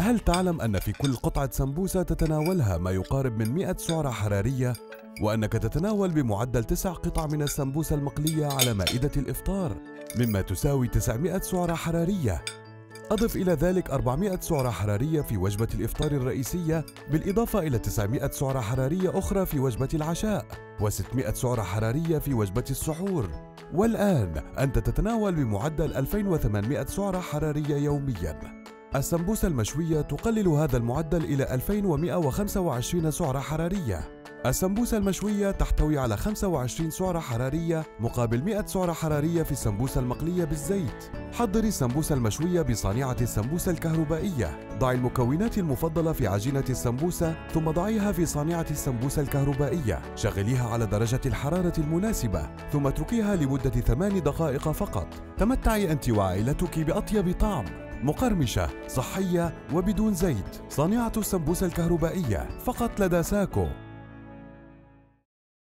هل تعلم أن في كل قطعة سمبوسة تتناولها ما يقارب من 100 سعرة حرارية؟ وأنك تتناول بمعدل تسع قطع من السمبوسة المقلية على مائدة الإفطار مما تساوي 900 سعرة حرارية أضف إلى ذلك 400 سعرة حرارية في وجبة الإفطار الرئيسية بالإضافة إلى 900 سعرة حرارية أخرى في وجبة العشاء و600 سعرة حرارية في وجبة السحور والآن أنت تتناول بمعدل 2800 سعرة حرارية يومياً السمبوسة المشوية تقلل هذا المعدل إلى 2125 سعرة حرارية السمبوسة المشوية تحتوي على 25 سعرة حرارية مقابل 100 سعرة حرارية في السمبوسة المقلية بالزيت. حضري السمبوسة المشوية بصانعة السمبوسة الكهربائية. ضعي المكونات المفضلة في عجينة السمبوسة ثم ضعيها في صانعة السمبوسة الكهربائية. شغليها على درجة الحرارة المناسبة ثم اتركيها لمدة ثمان دقائق فقط. تمتعي أنت وعائلتك بأطيب طعم مقرمشة صحية وبدون زيت صانعة السمبوسة الكهربائية فقط لدى ساكو.